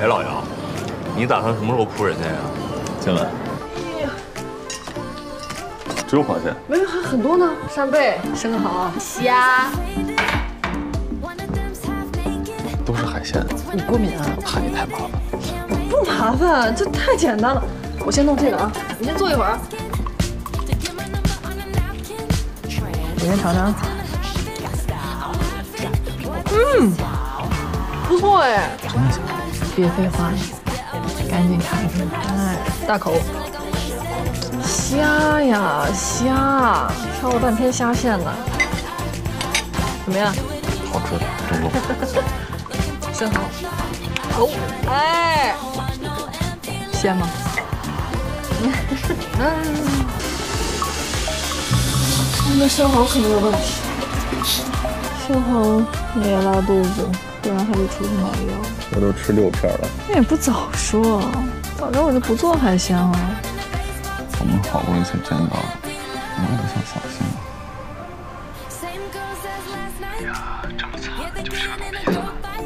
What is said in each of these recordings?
哎，老姚，你打算什么时候扑人家呀？进来。只有螃蟹？没有，还很多呢。扇贝、生蚝、虾，都是海鲜。你过敏啊？怕你太麻烦。不麻烦，这太简单了。我先弄这个啊，你先坐一会儿。我先尝尝。嗯，不错哎。真的假的？别废话，赶紧尝尝。哎，大口。虾呀虾，挑了半天虾线呢。怎么样？好吃，正宗。生蚝。哦，哎，鲜吗？嗯，那生蚝肯定有问题。生蚝你也拉肚子，不然还得出去买药。我都吃六片了。那也不早说，早知道我就不做海鲜了。我们好不容易才见到，你也不想小心吗？哎呀，这么惨，就吃个披萨。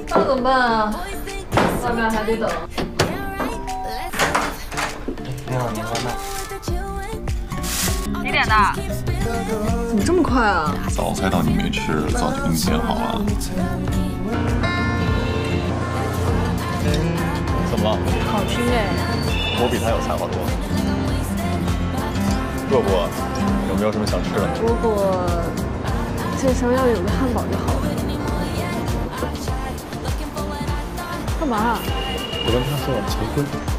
那怎么办啊？外面还得等。你好，您外卖。几点的？怎么这么快啊？早猜到你没吃，早就给你点好了。听哎。我比他有才华多。饿不？有没有什么想吃的？如果这上要有个汉堡就好了。干嘛？我跟他说要结婚。